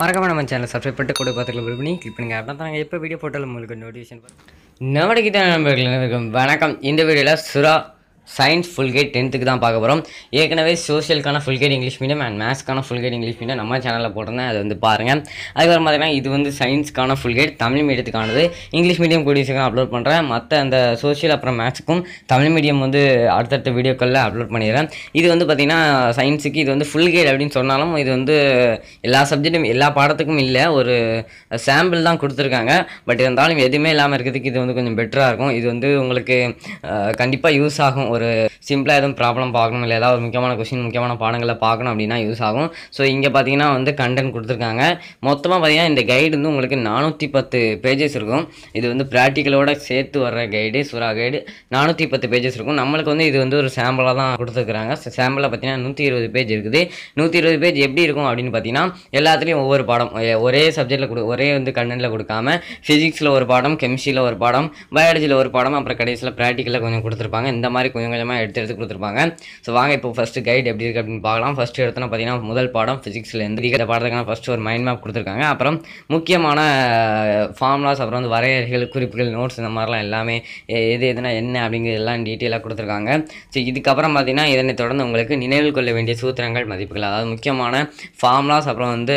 மறக்காம நம்ம சேனலை சப்ஸ்கிரைப் பண்ணிட்டு கூட பார்த்துக்கலாம் விரும்பி பண்ணி கிளிக் பண்ணுங்க. அப்படின்னா நாங்கள் எப்போ வீடியோ போட்டாலும் உங்களுக்கு நோட்டிஃபிகேஷன் நம்மளுக்கு தான் நண்பர்கள் வணக்கம். இந்த வீடியோவில் சுறா சயின்ஸ் ஃபுல் கைட் டென்த்துக்கு தான் பார்க்க போகிறோம் ஏற்கனவே சோஷியலுக்கான full guide English medium and மேத்ஸ்க்கான full guide English medium நம்ம சேனலில் போட்டிருந்தேன். அதை வந்து பாருங்கள் அதுக்கப்புறம் பார்த்தீங்கன்னா இது வந்து சயின்ஸ்க்கான ஃபுல் கைட் தமிழ் மீடியத்துக்கானது இங்கிலீஷ் மீடியம் கூடிய சீக்கிரம் அப்லோட் பண்ணுறேன் மற்ற அந்த சோஷியல் அப்புறம் மேத்ஸுக்கும் தமிழ் மீடியம் வந்து அடுத்தடுத்த வீடியோக்களில் அப்லோட் பண்ணிடுறேன். இது வந்து பார்த்திங்கன்னா சயின்ஸுக்கு இது வந்து ஃபுல் கைட் அப்படின்னு சொன்னாலும் இது வந்து எல்லா சப்ஜெக்ட்டும் எல்லா பாடத்துக்கும் இல்லை. ஒரு சாம்பிள் தான் கொடுத்துருக்காங்க. பட் இருந்தாலும் எதுவுமே இல்லாமல் இருக்கிறதுக்கு இது வந்து கொஞ்சம் பெட்டராக இருக்கும். இது வந்து உங்களுக்கு கண்டிப்பாக யூஸ் ஆகும். ஒரு சிம்பிளாக எதுவும் ப்ராப்ளம் பார்க்கணும் இல்லை ஏதாவது ஒரு முக்கியமான கொஷின் முக்கியமான பாடங்களை பார்க்கணும் அப்படின்னா யூஸ் ஆகும். ஸோ இங்கே பார்த்தீங்கன்னா வந்து கண்டென்ட் கொடுத்துருக்காங்க. மொத்தமாக பார்த்தீங்கன்னா இந்த கைடு வந்து உங்களுக்கு நானூற்றி பத்து பேஜஸ் இருக்கும். இது வந்து ப்ராக்டிக்கலோட சேர்த்து வர்ற கைடு சுறா கைடு நானூற்றி பத்து பேஜஸ் இருக்கும். நம்மளுக்கு வந்து இது வந்து ஒரு சாம்பிளாக தான் கொடுத்துருக்குறாங்க. சாம்பிளில் பார்த்தீங்கன்னா நூற்றி இருபது பேஜ் இருக்குது. நூற்றி இருபது பேஜ் எப்படி இருக்கும் அப்படின்னு பார்த்தீங்கன்னா எல்லாத்துலேயும் ஒவ்வொரு பாடம் ஒரே சப்ஜெக்ட்டில் கொடு ஒரே வந்து கண்டென்ட்டில் கொடுக்காம ஃபிசிக்ஸில் ஒரு பாடம் கெமிஸ்ட்ரியில் ஒரு பாடம் பயாலஜியில் ஒரு பாடம் அப்புறம் கடைசியில் ப்ராக்டிக்கலில் கொஞ்சம் கொடுத்துருப்பாங்க. இந்த மாதிரி கொஞ்சம் கொஞ்சமாக எடுத்து எடுத்து கொடுத்துருப்பாங்க. ஸோ வாங்க இப்போ ஃபஸ்ட்டு கைடு எப்படி இருக்குது அப்படின்னு பார்க்கலாம். ஃபஸ்ட்டு எடுத்தோன்னா பார்த்தீங்கன்னா முதல் பாடம் ஃபிசிக்ஸில் இருந்து இந்த பாடத்துக்கான ஃபஸ்ட்டு ஒரு மைண்ட் மேப் கொடுத்துருக்காங்க. அப்புறம் முக்கியமான ஃபார்முலாஸ் அப்புறம் வந்து வரையறைகள் குறிப்புகள் நோட்ஸ் இந்த மாதிரிலாம் எல்லாமே எது எதுனா என்ன அப்படிங்கிறது எல்லாம் டீட்டெயிலாக கொடுத்துருக்காங்க. ஸோ இதுக்கப்புறம் பார்த்தீங்கன்னா இதனை தொடர்ந்து உங்களுக்கு நினைவில் கொள்ள வேண்டிய சூத்திரங்கள் மதிப்புகள். அதாவது முக்கியமான ஃபார்முலாஸ் அப்புறம் வந்து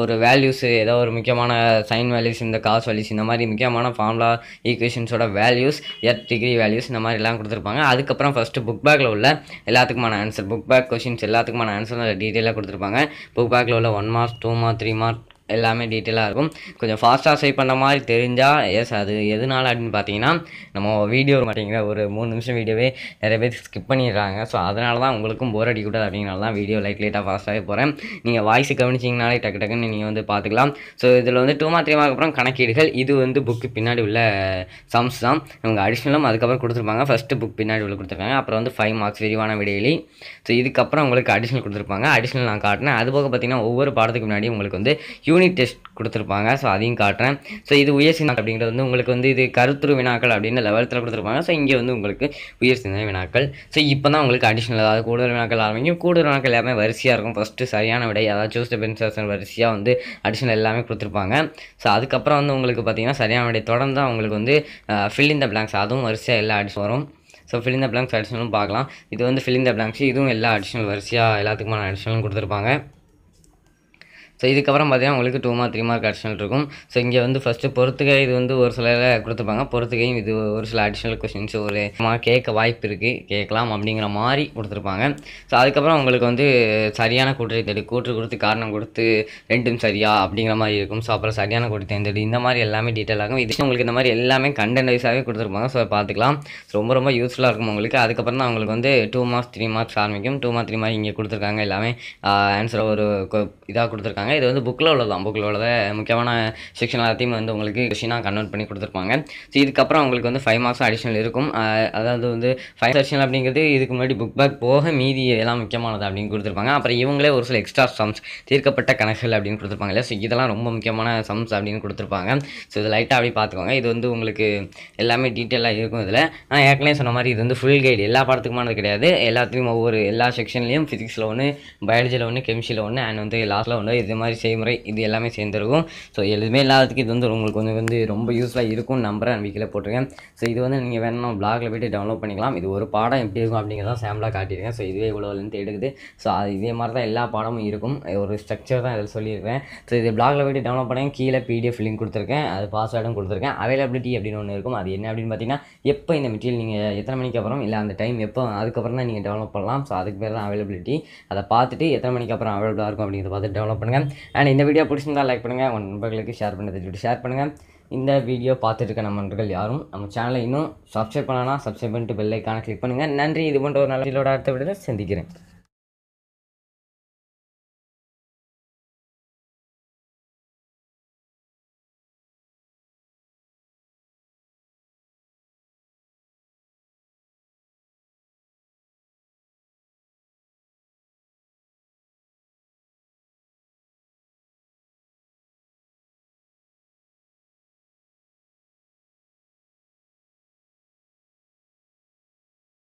ஒரு வேல்யூஸ் ஏதோ ஒரு முக்கியமான சைன் வேல்யூஸ் இந்த காஸ் வேல்யூஸ் இந்த மாதிரி முக்கியமான ஃபார்முலா ஈக்குவேஷன்ஸோட வேல்யூஸ் எர்த் டிகிரி வேல்யூஸ் இந்த மாதிரிலாம் கொடுத்துருப்பாங்க. அதுக்கப்புறம் ஃபஸ்ட்டு புக் பேக்கில் உள்ள எல்லாத்துக்குமான ஆன்சர் புக் பேக் கொஷின்ஸ் எல்லாத்துக்குமான ஆன்சர் டீட்டெயிலாக கொடுத்துருப்பாங்க. புக் பேக்கில் உள்ள one mark two mark three mark எல்லாமே டீட்டெயிலாக இருக்கும். கொஞ்சம் ஃபாஸ்ட்டாக சேவ் பண்ண மாதிரி தெரிஞ்சால் எஸ் அது எதனால அப்படின்னு பார்த்தீங்கன்னா நம்ம வீடியோ மாட்டேங்கிற ஒரு மூணு நிமிஷம் வீடியோவே நிறைய பேர் ஸ்கிப் பண்ணிடுறாங்க. ஸோ அதனால தான் உங்களுக்கும் போர் அடிக்கூடாது அப்படிங்கிறனால தான் வீடியோ லைட் லைட்டாக ஃபாஸ்ட்டாகவே போகிறேன் நீங்கள் வாய்ஸ் கவனிச்சிங்கனாலே டக்கு டக்குன்னு நீங்கள் வந்து பார்த்துக்கலாம் ஸோ இதில் வந்து டூ மார்க் த்ரீ மார்க் அப்புறம் கணக்கீடுகள். இது வந்து புக்கு பின்னாடி உள்ள சம்ஸ் தான். நமக்கு அடிஷ்னலும் அதுக்கப்புறம் கொடுத்துருப்பாங்க. ஃபஸ்ட்டு புக் பின்னாடி உள்ள கொடுத்துருக்காங்க. அப்புறம் வந்து ஃபைவ் மார்க்ஸ் விரிவான விடையிலி. ஸோ இதுக்கப்புறம் உங்களுக்கு அடிஷ்னல் கொடுத்துருப்பாங்க. அடிஷ்னல் நான் காட்டினேன். அது போக பார்த்தீங்கன்னா ஒவ்வொரு பாடத்துக்கு முன்னாடி உங்களுக்கு வந்து யூனிட் டெஸ்ட் கொடுத்துருப்பாங்க. ஸோ அதையும் காட்டுறேன். ஸோ இது உயர் சிந்தனை அப்படிங்கிறது வந்து உங்களுக்கு வந்து இது கருத்துரு வினாக்கள் அப்படின்னு லெவல்த்தில் கொடுத்துருப்பாங்க. ஸோ இங்கே வந்து உங்களுக்கு உயர் சிந்தனை வினாக்கள். ஸோ இப்போ தான் உங்களுக்கு அடிஷ்னல் அதாவது கூடுதல் வினாக்கள் ஆரம்பிக்கும். கூடுதல் வினாக்கள் எல்லாமே வரிசையாக இருக்கும். ஃபஸ்ட்டு சரியான விடை அதாவது சூஸ் டிபென்சன் வரிசையாக வந்து அடிஷ்னல் எல்லாமே கொடுத்துருப்பாங்க. ஸோ அதுக்கப்புறம் வந்து உங்களுக்கு பார்த்தீங்கன்னா சரியான விடை தொடர்ந்து அவங்களுக்கு உங்களுக்கு வந்து ஃபில் இன் த பிளாங்க்ஸ் அதுவும் வரிசையாக எல்லா அடிஷன் வரும். ஸோ ஃபில் இந்த பிளாங்க்ஸ் அடிஷனலும் பார்க்கலாம். இது வந்து ஃபில் இந்த பிளாங்க்ஸ் இதுவும் எல்லா அடிஷனல் வரிசையாக எல்லாத்துக்குமான அடிஷனலும் கொடுத்துருப்பாங்க. ஸோ இதுக்கப்புறம் பார்த்தீங்கன்னா உங்களுக்கு two mark three mark additional இருக்கும். ஸோ இங்கே வந்து ஃபஸ்ட்டு பொறுத்துகை இது வந்து ஒரு சில கொடுத்துருப்பாங்க. பொறுத்துக்கையும் இது ஒரு சில அடிஷ்னல் கொஷின்ஸ் ஒரு கேட்க வாய்ப்பு இருக்குது கேட்கலாம் அப்படிங்கிற மாதிரி கொடுத்துருப்பாங்க. ஸோ அதுக்கப்புறம் உங்களுக்கு வந்து சரியான கூற்றை தேடி கூற்று கொடுத்து காரணம் கொடுத்து ரெண்டும் சரியா அப்படிங்கிற மாதிரி இருக்கும். ஸோ அப்புறம் சரியான கூற்று தேர்ந்தெடு இந்த மாதிரி எல்லாமே டீட்டெயில் ஆகும். இது உங்களுக்கு இந்த மாதிரி எல்லாமே கண்டென்ட் வைஸாகவே கொடுத்துருப்பாங்க. ஸோ பார்த்துக்கலாம். ஸோ ரொம்ப ரொம்ப யூஸ்ஃபுல்லாக இருக்கும் உங்களுக்கு. அதுக்கப்புறம் தான் உங்களுக்கு வந்து டூ மார்க்ஸ் த்ரீ மார்க்ஸ் ஆரம்பிக்கும். டூ மார்க் த்ரீ மார்க் இங்கே கொடுத்துருக்காங்க எல்லாமே. ஆன்சர் ஒரு இதாக கொடுத்துருக்காங்க. இது வந்து புக்கில் உள்ளதான் புக்கில் உள்ளத முக்கியமான செக்ஷன் எல்லாத்தையும் வந்து உங்களுக்கு கொஷினாக கன்வெர்ட் பண்ணி கொடுத்துருப்பாங்க. ஸோ இதுக்கப்புறம் உங்களுக்கு வந்து ஃபைவ் மார்க்ஸ் அடிஷனல் இருக்கும். அதாவது வந்து ஃபைவ் செக்ஷன் அப்படிங்கிறது இதுக்கு முன்னாடி புக் பேக் போக மீதி எல்லாம் முக்கியமானது அப்படின்னு கொடுத்துருப்பாங்க. அப்புறம் இவங்களே ஒரு சில எக்ஸ்ட்ரா சம்ஸ் தீர்க்கப்பட்ட கணக்குகள் அப்படின்னு கொடுத்துருப்பாங்க இல்லையா? ஸோ இதெல்லாம் ரொம்ப முக்கியமான சம்ஸ் அப்படின்னு கொடுத்துருப்பாங்க. ஸோ இது லைட்டாக அப்படி பார்த்துக்கோங்க. இது வந்து உங்களுக்கு எல்லாமே டீட்டெயிலாக இருக்கும் இதில். நான் ஏற்கனவே சொன்ன மாதிரி இது வந்து ஃபுல் கைடு எல்லா பாடத்துக்குமானது கிடையாது. எல்லாத்துலேயும் ஒவ்வொரு எல்லா செக்ஷன்லேயும் ஃபிசிக்ஸில் ஒன்று பயாலஜியில் ஒன்று கெமிஸ்ட்ரியில் ஒன்று அண்ட் வந்து லாஸ்ட்டில் ஒன்று இது மாதிரி செய்முறை இது எல்லாமே சேர்ந்துருக்கும். ஸோ எதுவுமே இல்லாததுக்கு இது வந்து உங்களுக்கு கொஞ்சம் வந்து ரொம்ப யூஸ்ஃபுல்லாக இருக்கும் நம்பரை நம்பிக்கையில் போட்டிருக்கேன். ஸோ இது வந்து நீங்கள் வேணும் பிளாகில் போய்ட்டு டவுன்லோட் பண்ணிக்கலாம். இது ஒரு பாடம் எப்படி இருக்கும் அப்படிங்கிறத சாம்பிளாக காட்டியிருக்கேன். ஸோ இதுவே இவ்வளோலேருந்து எடுக்குது. ஸோ அது இதே மாதிரி தான் எல்லா பாடமும் இருக்கும். ஒரு ஸ்ட்ரக்சர் தான் இதில் சொல்லியிருக்கேன். ஸோ இது பிளாகில் போய்ட்டு டவுன்லோட் பண்ணேன். கீழே பிடிஎஃப் லிங்க் கொடுத்துருக்கேன். அது பாஸ்வேர்டும் கொடுத்துருக்கேன். அவைலபிலிட்டி அப்படின்னு ஒன்று இருக்கும். அது என்ன அப்படின்னு பார்த்தீங்கன்னா எப்போ இந்த மெட்டீரியல் நீங்கள் எத்தனை மணிக்கு அப்புறம் இல்லை அந்த டைம் எப்போ அதுக்கப்புறம் தான் நீங்கள் டெவலப் பண்ணலாம். ஸோ அதுக்கு பேர் தான் அவைலபிலிட்டி அதை பார்த்துட்டு எத்தனை மணிக்கு அப்புறம் அவைலபிளாக இருக்கும் அப்படிங்கிறத பார்த்து டெவலப் பண்ணுங்கள் அண்ட் இந்த வீடியோ பிடிச்சிருந்தா லைக் பண்ணுங்கள் உங்கள் நண்பர்களுக்கு ஷேர் பண்ணுறது ஷேர் பண்ணுங்கள் இந்த வீடியோ பார்த்துட்டு இருக்க நம்ம நண்பர்கள் யாரும் நம்ம சேனலை இன்னும் சப்ஸ்கிரைப் பண்ணலாம் சப்ஸ்கிரைப் பண்ணிட்டு பெல்லைக்கான கிளிக் பண்ணுங்கள் நன்றி. இது போன்ற ஒரு நல்ல வீடியோட அடுத்த வீடியோவில் சந்திக்கிறேன்.